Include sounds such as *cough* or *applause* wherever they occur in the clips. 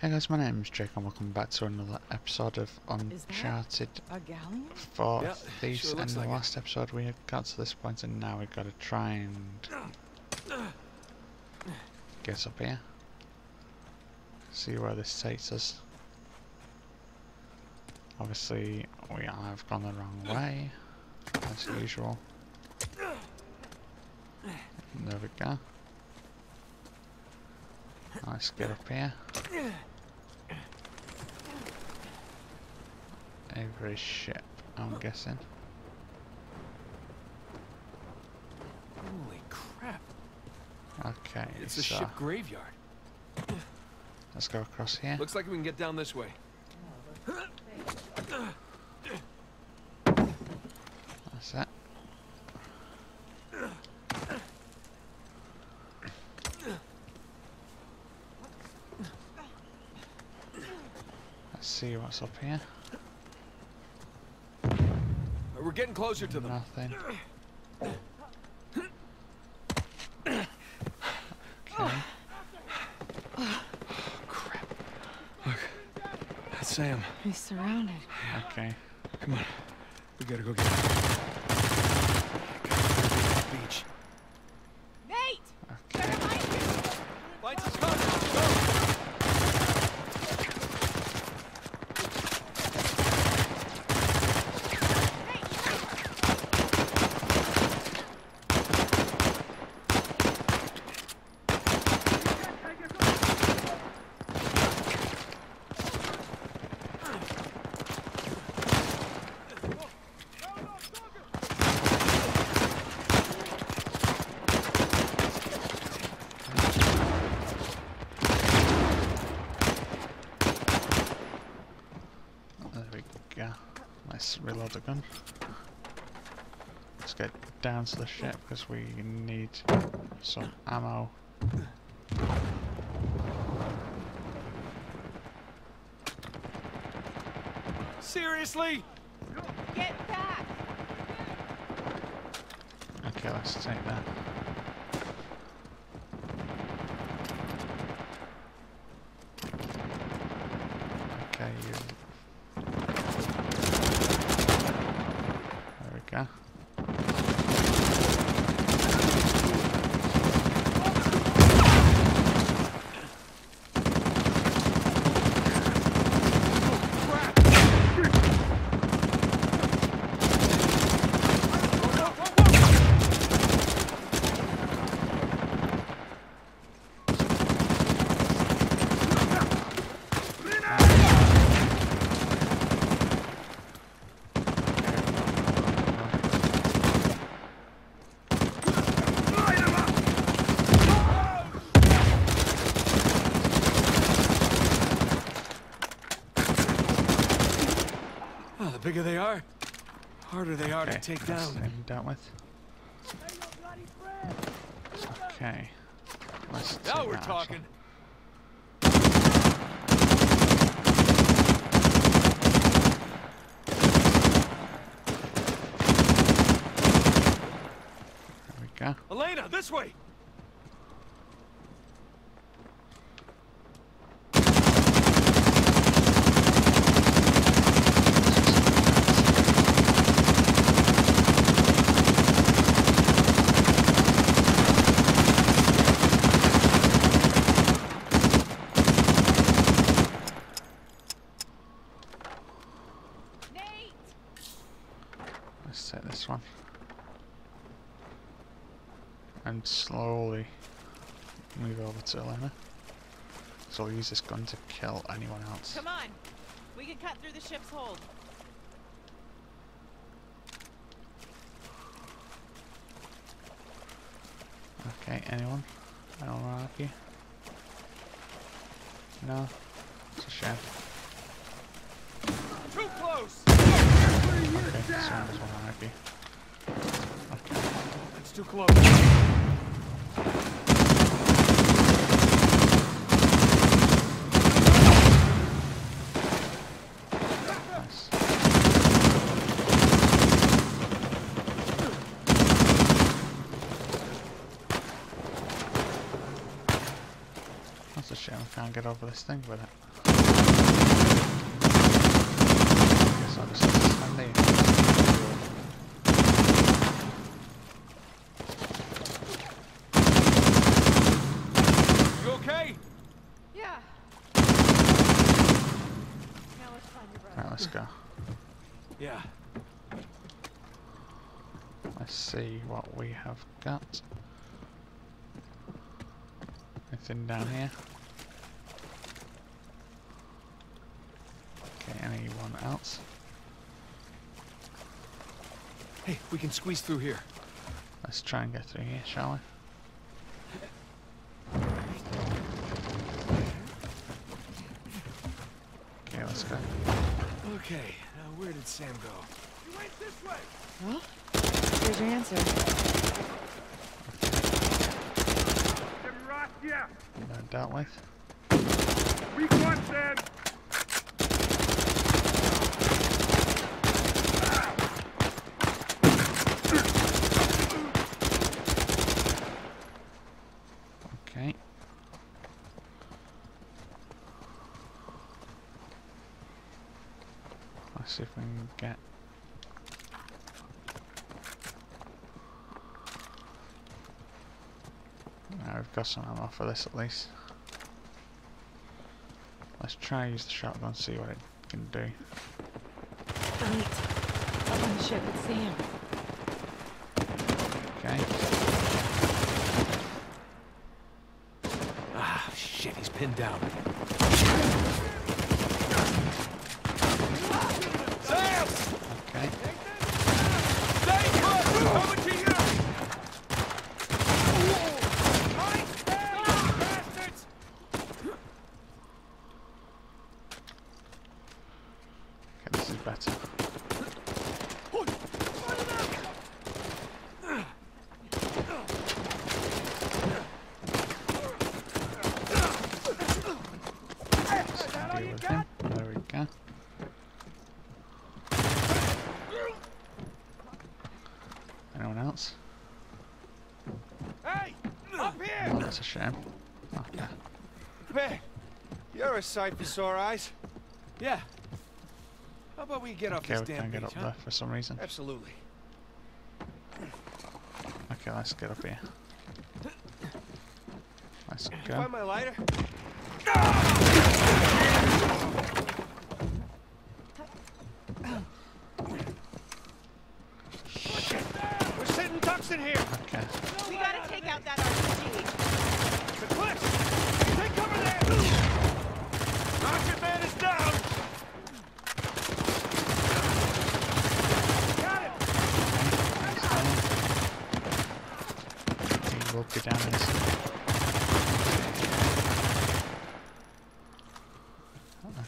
Hey guys, my name is Jake and welcome back to another episode of Uncharted A galleon? 4 Yeah, Thieves. sure in the like it. last episode we had got to this point and now we've got to try and get up here. See where this takes us. Obviously we have gone the wrong way, as usual. There we go. Let's get up here. Every ship, I'm guessing. Holy crap. Okay, It's a so ship graveyard. let's go across here. Looks like we can get down this way. That's that. Let's see what's up here. We're getting closer to them. Nothing. Okay. Crap. Look. That's Sam. He's surrounded. Okay. Come on. We gotta go get him. Gotta get to the beach. Nate! Okay. Find some cover. Go. There we go. Let's the gun. Let's get down to the ship because we need some ammo. Seriously? Get back! Okay, let's take that. Okay, you. There we go. Oh, the bigger they are, harder they are Okay, to take down. him dealt with. Okay. Let's Now we're talking. There we go. Elena, this way. Nate! Let's take this one. And slowly move over to Elena. So I'll use this gun to kill anyone else. Come on! We can cut through the ship's hold. Okay, anyone? Anyone wanna help you? No? It's a shame. Too close. Okay, someone does wanna help you. Okay. It's too close. Nice. That's a shame I can't get over this thing with it. Guess I'll just have to stand there. You okay? Yeah. Now let's find your brother. Right, let's go. Yeah. Let's see what we have got. Anything down here? Okay, anyone else? Hey, we can squeeze through here. Let's try and get through here, shall we? Okay, let's go. Okay, now where did Sam go? He went this way! Well, here's your answer. Them right here. Uh, dealt with. Weak one, Sam. Okay. Let's see if we can get. Now we've got some ammo for this at least. Let's try and use the shotgun, see what it can do. Wait. Up on the ship, it's Sam. Okay. Ah, shit, he's pinned down. Sam! Okay. Stay put! Coming to you! Nice! Bastards! Okay, this is better. Let's deal with him. There we go. Anyone else? Hey, up here. Oh, that's a shame. Oh, okay. Man, you're a sight for sore eyes. Yeah. How about we get off Okay, this we damn can't get beach, up huh? there for some reason. Absolutely. Okay, let's get up here. Let's Find go. my lighter. Shit! We're sitting ducks in here. Okay. We gotta take that RPG. The cliffs. Take cover there. Rocket man is down. Got him. He will be down in a second.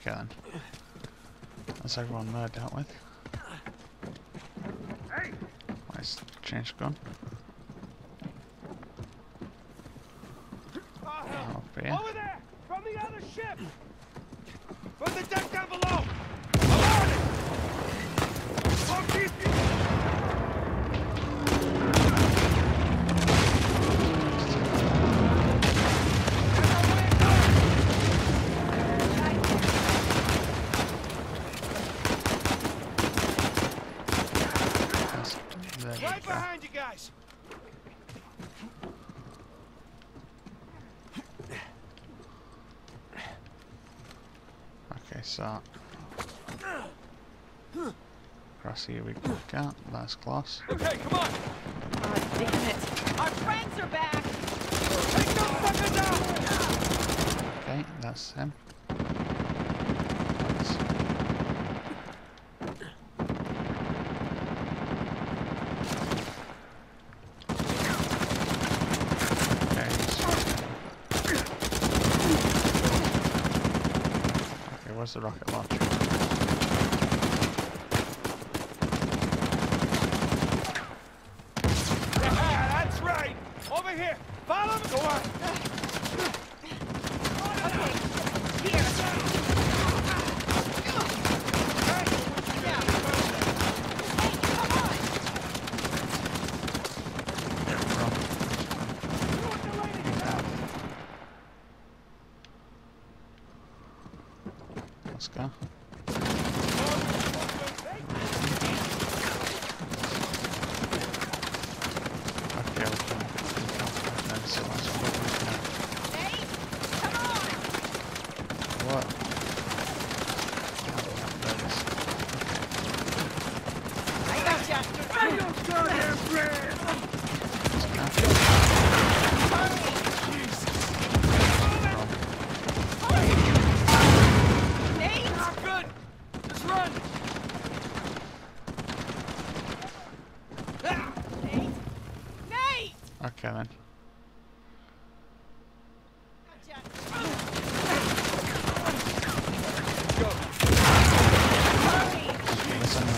Okay then. That's everyone there dealt with. Hey, Let's change gun. oh, hell. Up here. Over there, from the other ship. From the deck down below. Along it. I'll keep you. That's, there we Right go. behind you guys. Okay, so across here we go. That's close. Okay, come on! Oh, damn it. Our friends are back. Take those fuckers out. Okay, that's him. Let's- Okay, he's- Okay, where's the rocket launcher? Yeah, that's right. Over here. Follow me. Go on. Let's go. Okay, we can, we can calculate that, so that's what we can. Nate, come on! What? Oh, yeah, there it is. I gotcha! Let's go. Nate! Not good. Just run. Ah! Nate! Nate! Okay then. Gotcha! Go. Hurry! Listen up.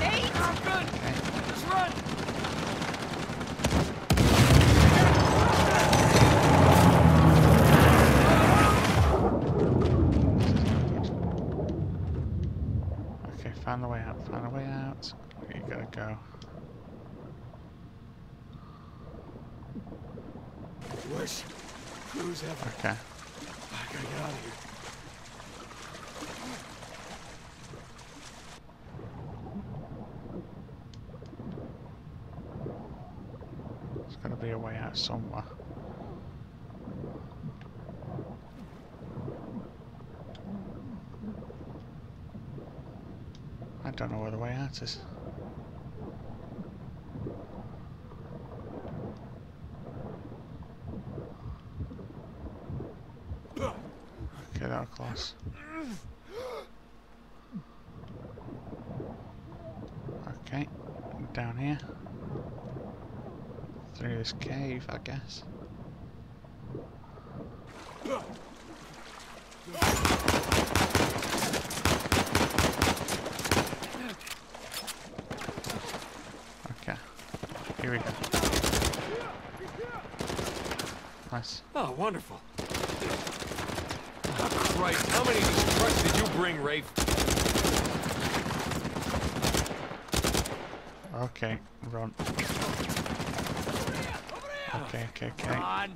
Nate! Not good. Just run. Okay, find the way out, find the way out. Gotta go. Worst cruise ever. Okay. I gotta get out of here. There's gotta be a way out somewhere. I don't know where the way out is. Okay, that was close. Okay, down here. Through this cave, I guess. Okay, here we go. Nice. Oh, wonderful. Oh, Christ, how many of these trucks did you bring, Rafe? Okay, Okay, okay, okay. on.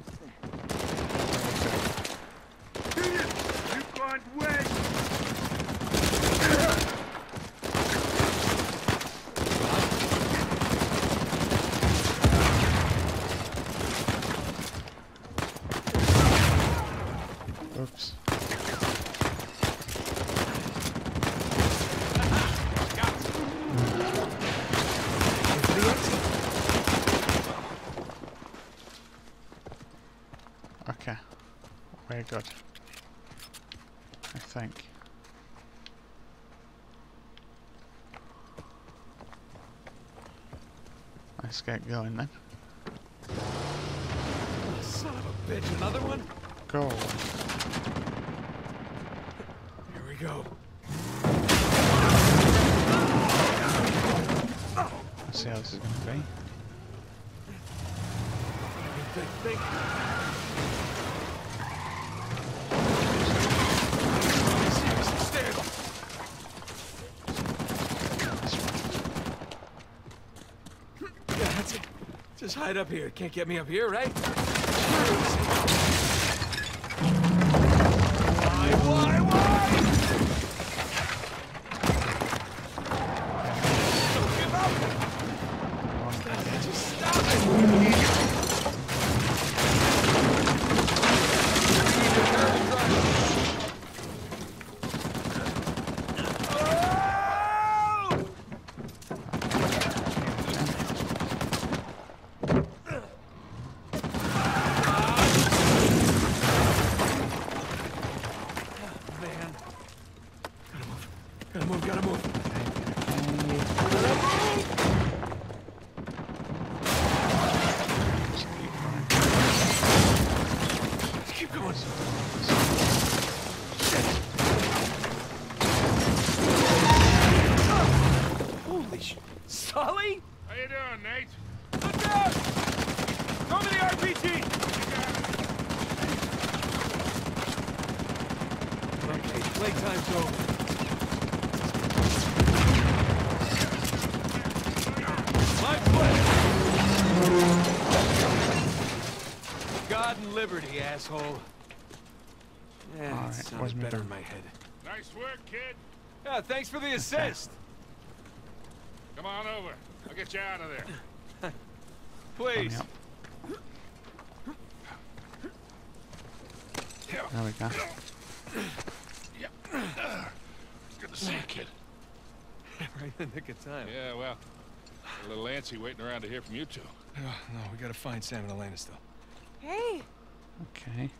You've gone west! Oops. Okay. Good. I think. Let's get going then. Son of a bitch, another one? Go. Here we go. Let's see how this is going to be. Think, think. Seriously, stairs. This one. Yeah, that's it. Up here. Can't get me up here, right? How you doing, Nate? Look out! Throw me the RPG! Okay, playtime's over. My pleasure! God and liberty, asshole. Yeah, Alright, it sounded where's better gun? in my head. Nice work, kid. Yeah, thanks for the assist. *laughs* Come on over. I'll get you out of there. *laughs* Please. There we go. Yep. Good to see you, kid. *laughs* right in the nick of time. Yeah, well, a little antsy waiting around to hear from you two. No, no, we gotta find Sam and Elena still. Hey, Okay.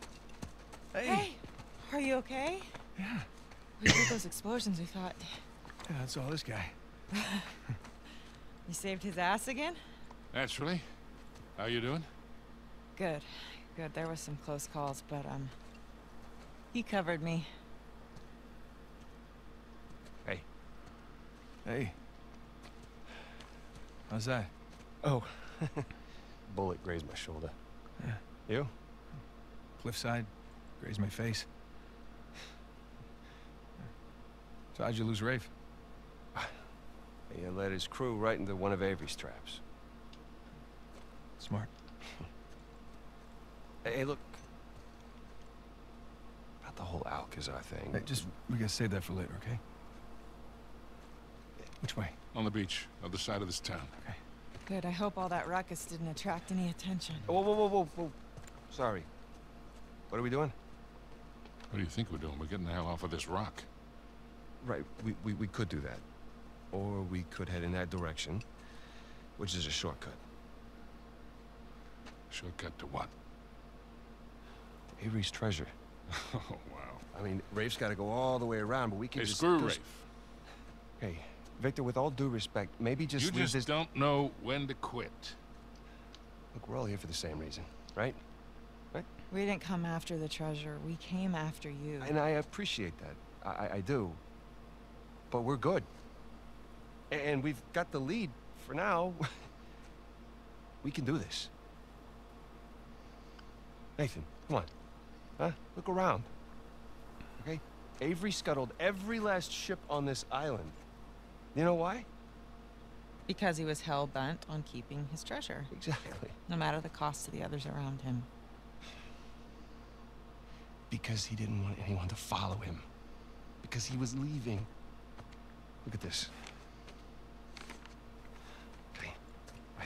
hey, are you okay? Yeah. We heard those explosions. We thought Yeah, that's all this guy. *laughs* you saved his ass again. Naturally. How you doing? Good, good. There was some close calls, but um, he covered me. Hey. Hey. How's that? Oh, *laughs* bullet grazed my shoulder. Yeah. You? Cliffside. Grazed my face. So how'd you lose Rafe? He led his crew right into one of Avery's traps. Smart. Hey, hey, look. About the whole Alcazar thing. Hey, just, we gotta save that for later, okay? Which way? On the beach, other side of this town. Okay. Good. I hope all that ruckus didn't attract any attention. Whoa, whoa, whoa, whoa, whoa. Sorry. What are we doing? What do you think we're doing? We're getting the hell off of this rock. Right, we, we, we could do that. Or we could head in that direction, which is a shortcut. Shortcut to what? Avery's treasure. *laughs* Oh, wow. I mean, Rafe's got to go all the way around, but we can Hey, just... screw just- Rafe. Hey, Victor, with all due respect, maybe just You just this... don't know when to quit. Look, we're all here for the same reason, right? Right? We didn't come after the treasure. We came after you. And I appreciate that. I, I- I do. But we're good. And we've got the lead for now. *laughs* we can do this. Nathan, come on. Huh? Look around. Okay? Avery scuttled every last ship on this island. You know why? Because he was hell bent on keeping his treasure, Exactly. no matter the cost to the others around him. Because he didn't want anyone to follow him. Because he was leaving. Look at this. Okay. I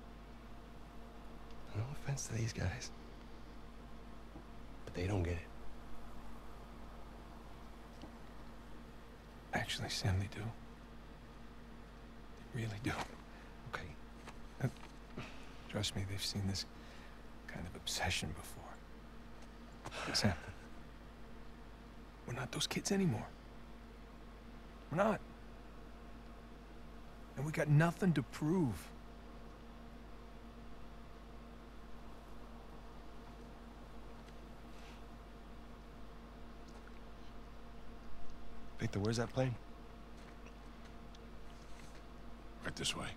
Offense to these guys. But they don't get it. Actually, Sam, they do. They really do. Okay. Uh, trust me, they've seen this kind of obsession before. Sam, we're not those kids anymore. We're not. And we got nothing to prove. Victor, where's that plane? Right this way.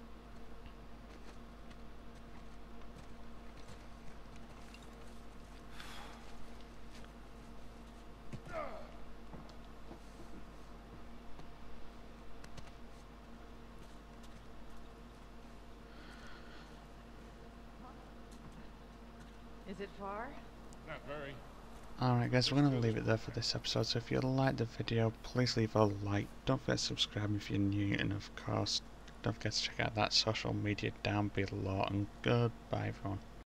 Guys, we're going to leave it there for this episode, so if you liked the video, please leave a like, don't forget to subscribe if you're new, and of course, don't forget to check out that social media down below, and goodbye everyone.